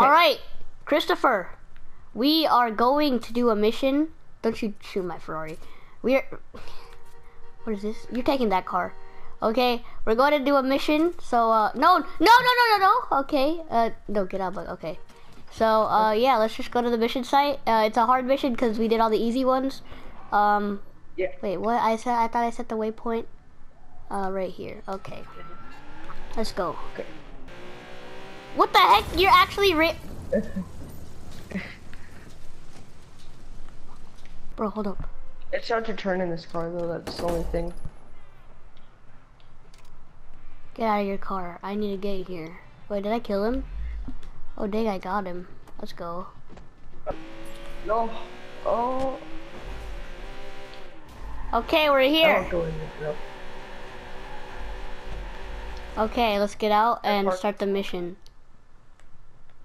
All right, Christopher, we are going to do a mission. Don't you shoot my Ferrari. We are. What is this? You're taking that car. Okay, we're going to do a mission. So, uh, no, no, no, no, no, no. Okay, uh, no, get out, but okay. So, uh, yeah, let's just go to the mission site. Uh, it's a hard mission because we did all the easy ones. Um, Yeah. wait, what? I said, I thought I set the waypoint. Uh, right here. Okay. Let's go. Okay. What the heck? You're actually ra- Bro, hold up. It's hard to turn in this car though. That's the only thing. Get out of your car. I need to get here. Wait, did I kill him? Oh, dang, I got him. Let's go. No. Oh. Okay, we're here. won't go in there, no. Okay, let's get out and start the mission.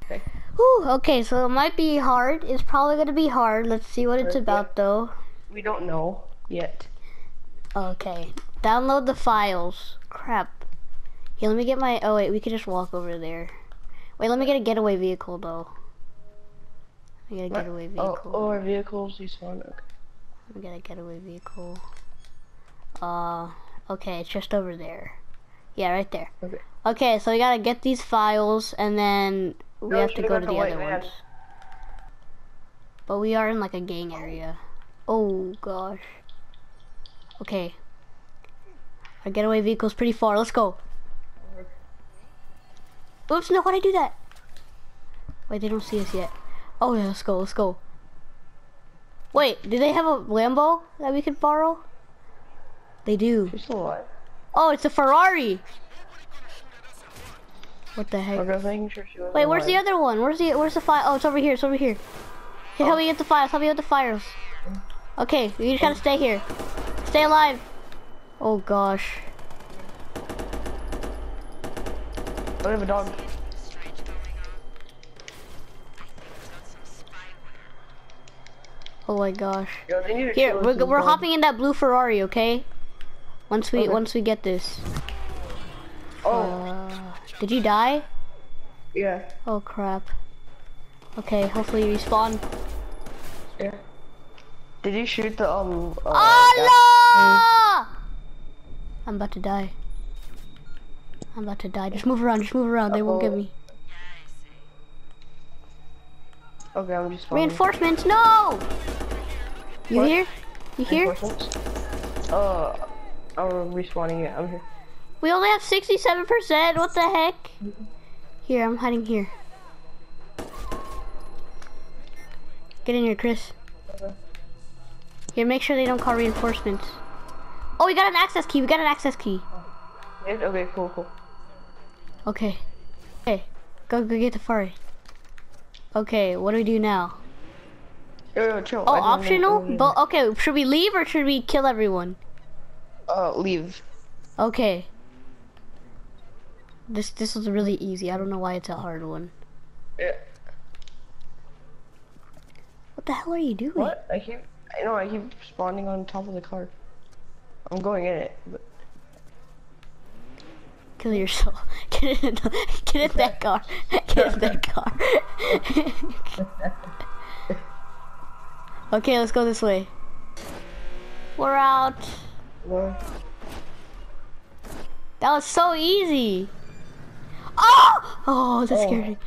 Okay. Whew, okay, so it might be hard. It's probably gonna be hard. Let's see what it's about, though. We don't know yet. Okay, download the files. Crap. Here, let me get my. Oh wait, we could just walk over there. Wait, let me get a getaway vehicle though. I get a getaway Oh, vehicle. oh, our vehicles. These one. Okay. Let me get a getaway vehicle. Uh, okay, it's just over there. Yeah, right there. Okay. Okay, so we gotta get these files and then we No, have to go to the the other ones. But we are in like a gang area. Oh gosh. Okay. Our getaway vehicle's pretty far. Let's go. Oops, no, why'd I do that? Wait, they don't see us yet. Oh yeah, let's go, let's go. Wait, do they have a Lambo that we could borrow? They do. Still alive. Oh, it's a Ferrari. What the heck? Okay, I was sure. Wait, where's the other one? Where's the where's the file? Oh, it's over here. It's over here. Here, help me get the files. Help me get the files. Okay, you just gotta stay here. Stay alive. Oh gosh. I have a dog. Oh my gosh. Yo, they need to Here, we're we're dog. hopping in that blue Ferrari, okay? Once we Okay. once we get this. Oh, Uh, did you die? yeah, Oh crap. Okay, hopefully you respawn. yeah. Did you shoot the um? Uh, Allah! I'm about to die. I'm about to die. Just move around. Just move around. They won't get me. Okay, I'm just. following. Reinforcements, no! You What? here? You here? Reinforcements? Uh, I'm respawning. Yeah, I'm here. We only have 67%. What the heck? Here, I'm hiding here. Get in here, Chris. Here, make sure they don't call reinforcements. Oh, we got an access key. We got an access key. Okay, cool, cool. Okay. Okay. Go, go get the furry. Okay, what do we do now? Yo, yo, chill. Oh, optional? But okay, should we leave or should we kill everyone? Uh, leave. Okay. This this was really easy. I don't know why it's a hard one. Yeah. What the hell are you doing? What? I keep. I know. I keep spawning on top of the car. I'm going in it, but Kill yourself. Get in, get in that car. Get in that car. okay, let's go this way. We're out. well, That was so easy. Oh! That Oh. scared me.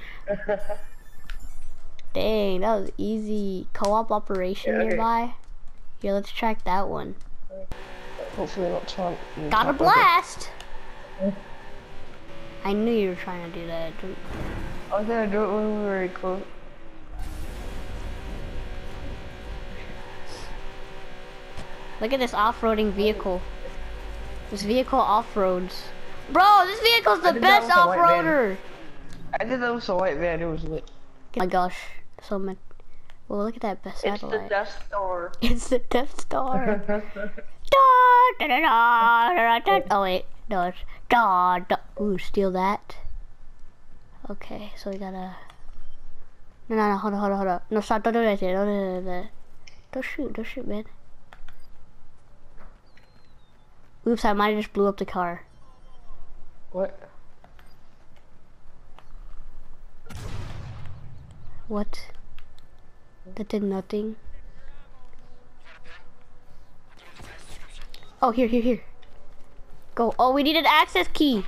Dang, that was easy. Co-op operation Yeah, okay. nearby. Here, let's track that one. hopefully spawn. in Got a blast! I knew you were trying to do that. I was gonna do it when we were very close. Look at this off-roading vehicle. This vehicle off-roads. Bro, this vehicle's the best with a white van. off-roader! I did that with a white van. It was lit. Oh my gosh. So much. Well, look at that best It's the. Death Star. It's the Death Star. Da, da, da, da, da, da, da. Oh wait, no, it's da, da. Ooh, steal that. Okay, so we gotta. No, no, no, hold on, hold on, hold on. No, stop, don't do that, don't do that. Don't shoot, don't shoot, man. Oops, I might have just blew up the car. what? What? That did nothing. Oh, here, here, here. Go. Oh, we need an access key.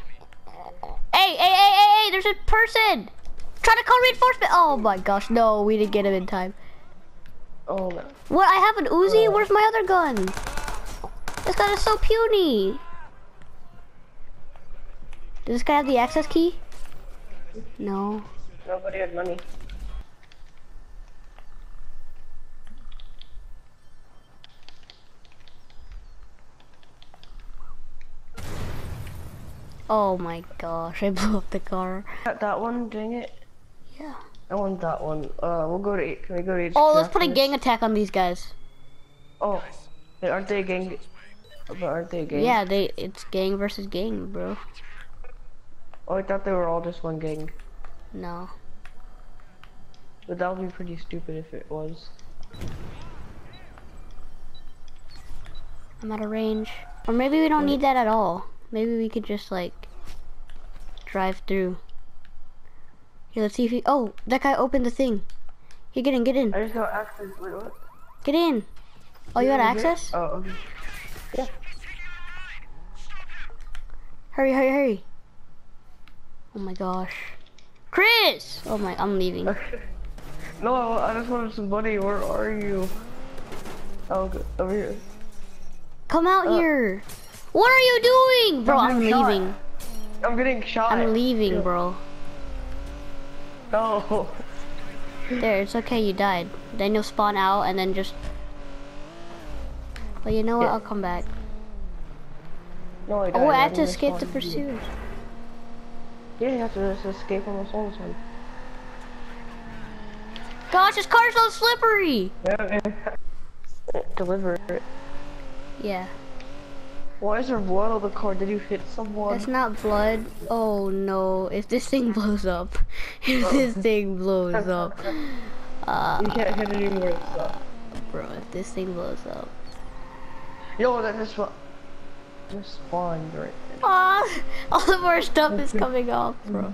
Hey, hey, hey, hey, hey, there's a person. Trying to call reinforcement. Oh my gosh, no, we didn't get him in time. Oh no. What? I have an Uzi? Oh. Where's my other gun? This gun is so puny. Does this guy have the access key? No. Nobody had money. Oh my gosh, I blew up the car. That, that one, dang it. Yeah. I want that one. Uh, we'll go to eight. Can we go to eight? Oh, let's put a gang attack on these guys. Oh, Wait, aren't they a gang? But aren't they a gang? Yeah, they it's gang versus gang, bro. Oh, I thought they were all just one gang. No. But that would be pretty stupid if it was. I'm out of range. Or maybe we don't need that at all. Maybe we could just like drive through. Here, let's see if he. Oh, that guy opened the thing. Here, get in, get in, I just got access. Wait, what? get in. Oh, you got Is it? access? Oh, okay. Yeah. Hurry, hurry, hurry. Oh my gosh. Chris! Oh my, I'm leaving. no, I just wanted some money. Where are you? Oh, good. over here. Come out Uh, here. What are you doing? Bro, I'm I'm getting shot. I'm getting shot. I'm leaving, Yeah. bro. No. There, it's okay, you died. Then you'll spawn out and then just... But you know what, Yeah. I'll come back. No, I died. Oh, I have to escape the pursuers. Yeah, you have to just escape from the soul one. Gosh, this car's so slippery! Yeah. Deliver it. Yeah, Why is there blood on the car? Did you hit someone? that's not blood. Oh no, if this thing blows up. If this thing blows up. Uh, You can't hit any more stuff. bro, if this thing blows up. Yo, that just spa- just spawned right there. Ah, all of our stuff is coming off, bro.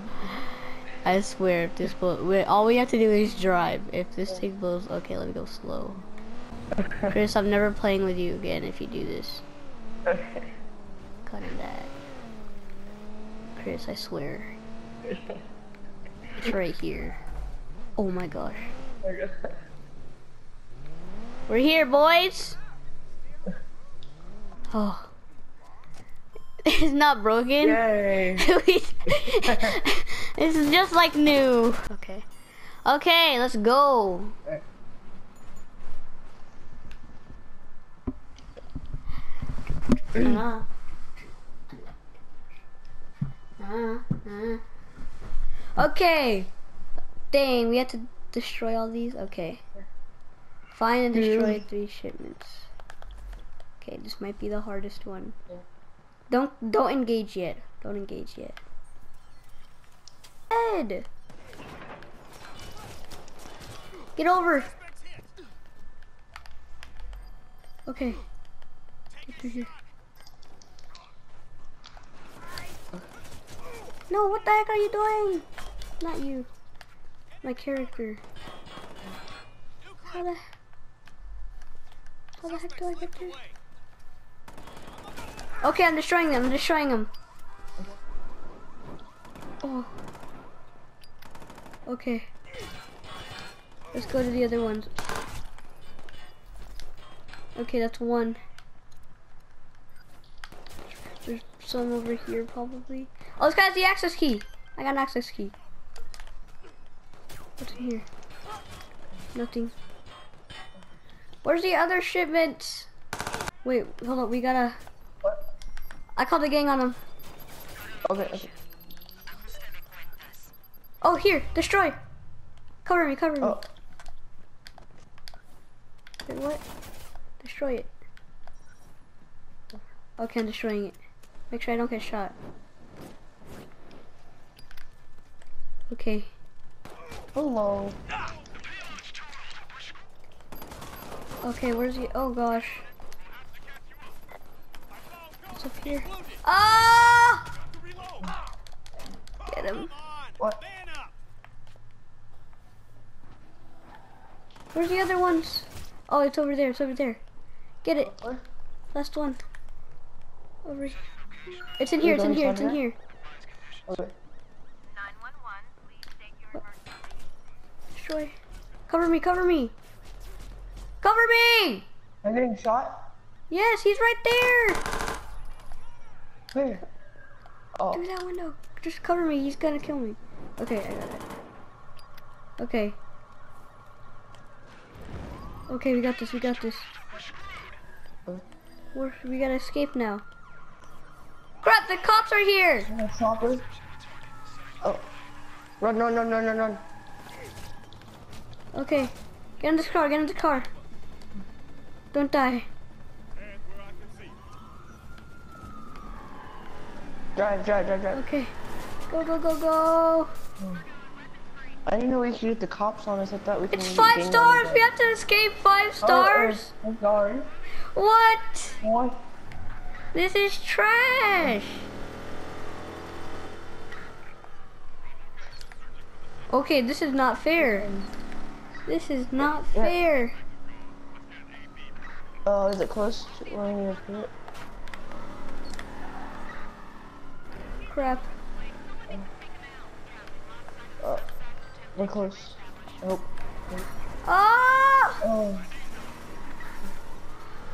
I swear, if this blow, all we have to do is drive. If this thing blows, okay, let me go slow. Chris, I'm never playing with you again if you do this. Cutting that. Chris, I swear. It's right here. Oh my gosh. We're here, boys! Oh. It's not broken. Yay! this is just like new. Okay. Okay, let's go. Okay. Dang, we have to destroy all these? Okay. Find and destroy mm. three shipments. Okay, this might be the hardest one. Don't don't engage yet. Don't engage yet. Ed! Get over! Okay. Get through here. No, what the heck are you doing? Not you. My character. How the How the heck do I get through? Okay, I'm destroying them. I'm destroying them. Oh. Okay. Let's go to the other ones. Okay, that's one. There's some over here probably. Oh, this guy's the access key. I got an access key. What's in here? Nothing. Where's the other shipment? Wait, hold on. We gotta. What? I called the gang on them. Okay, okay. Oh, here, destroy. Cover me, cover me. Oh, Wait, what? Destroy it. Oh, okay, I'm destroying it. Make sure I don't get shot. Okay. hello. Okay, where's he? Oh gosh. It's up here. Ah! Get him. What? Where's the other ones? Oh, it's over there. It's over there. Get it. Last one. Over here. It's in here. It's in here. It's in here. Okay. Destroy. Cover me. Cover me. Cover me. I'm getting shot. Yes, he's right there. Where? Oh, Through that window. Just cover me. He's gonna kill me. Okay, I got it. Okay. Okay, we got this. We got this. We're, we gotta escape now. Crap! The cops are here. chopper. Oh, run, run, run, run, run, run. Okay. Get in this car. Get in the car. Don't die. Drive, drive, drive, drive. Okay. Go, go, go, go. I didn't know we could get the cops on us. I thought we could. It's five stars. We have to escape five oh, oh, stars. oh, I'm sorry. What? What? This is trash. Okay, this is not fair. This is not Yeah. fair. Oh, is it close to where need put it? Crap. Oh, we're close. Oh. Ah! Oh.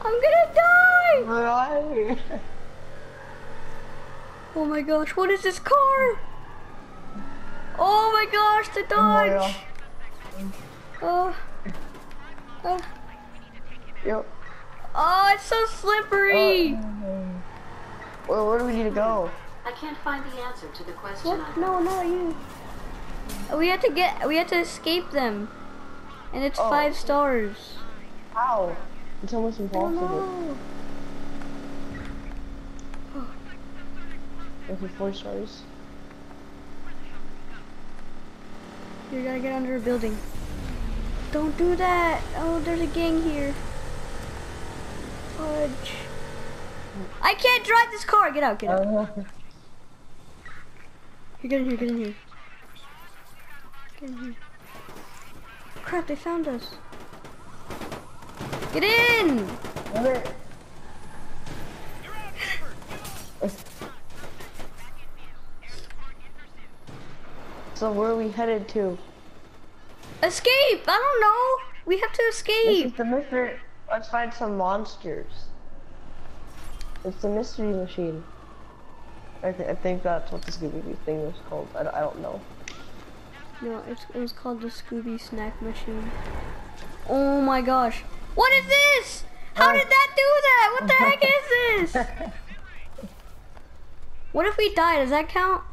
I'm gonna die! Why? Oh my gosh, what is this car? Oh my gosh, the Dodge! Oh. Oh, Yep. oh it's so slippery! Oh, well, where do we need to go? I can't find the answer to the question What? I No, not you. We had to get, we had to escape them. And it's Oh. five stars. How? It's almost Oh impossible. no. Okay, four stars. You gotta get under a building. Don't do that. Oh, there's a gang here. Fudge. I can't drive this car. Get out, get out. Uh, Here, get in here, get in here. Get in here. Crap, they found us. Get in! okay. So where are we headed to? Escape! I don't know. We have to This is escape. the mystery. Let's find some monsters. It's the mystery machine. I, th I think that's what the Scooby-Doo thing was called. I, I don't know. No, it's, it was called the Scooby Snack Machine. Oh my gosh. What is this? How did that do that? What the heck is this? What if we die? Does that count?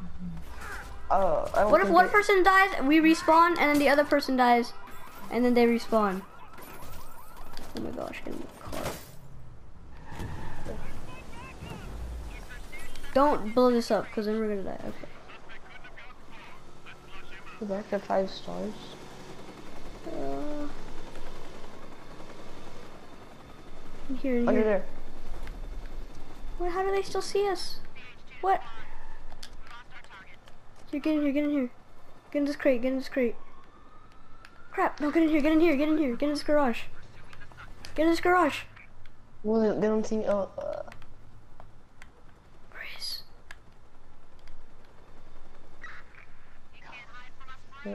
Oh, I What if one person dies, we respawn, and then the other person dies, and then they respawn? Oh my gosh, get in the car. Don't blow this up, because then we're gonna die. Okay. We're back to five stars. Uh, in here, Under here. there. Wait, how do they still see us? What? Here, get in here, get in here. Get in this crate, get in this crate. Crap, no, get in here, get in here, get in here, get in this garage. Get in this garage. Well, they, don't see. me. Oh, uh, Where is?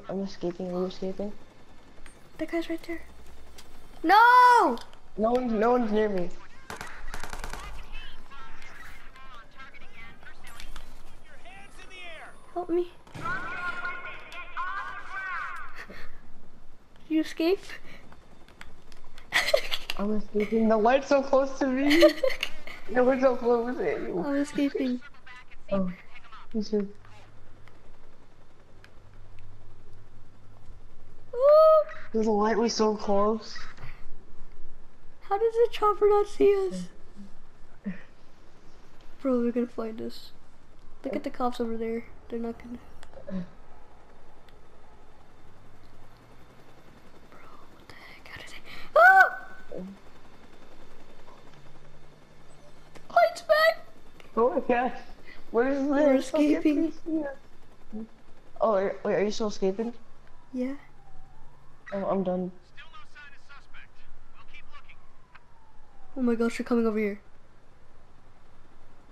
I'm escaping. Are you escaping? That guy's right there. No! No one's no one's near me. Help me. You escape? I'm escaping. The light's so close to me. no, we're so close. I'm escaping. Oh, too. Ooh, The light was so close. how does the chopper not see us? Bro, they're gonna find us. Look at the cops over there. They're not gonna. Bro, what the heck? How did I? Oh! The light's back! Oh my gosh. Where is this? We're escaping. Oh, wait, are you still escaping? Yeah. Oh, I'm done. Oh my gosh, they're coming over here.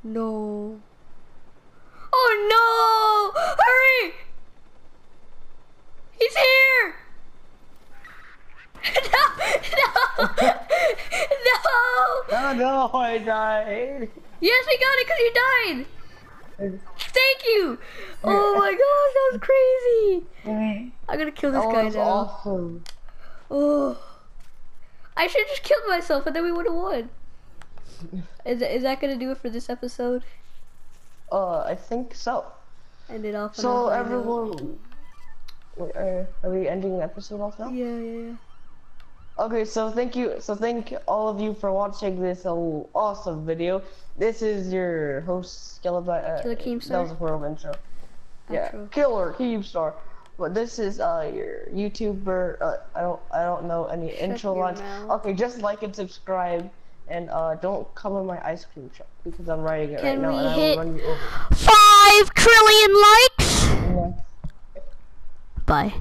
No. No! I died. Yes, we got it because you died! Thank you! Oh my gosh, that was crazy! I'm gonna kill this That guy was now. awesome. Oh. I should have just killed myself and then we would have won. Is, is that gonna do it for this episode? Uh, I think so. End it off. So a high note. everyone, wait, are, are we ending the episode off now? Yeah, yeah, yeah. Okay, so thank you. So thank all of you for watching this uh, awesome video. This is your host, Skeleton. Uh, Killer That was a horrible intro. Yeah, Killer Keemstar. But this is uh your YouTuber. Uh, I don't I don't know any intro your lines. mouth. Okay, just like and subscribe, and uh don't come in my ice cream shop because I'm writing it Can right now and I will run you over. Five trillion likes! Yeah. Bye.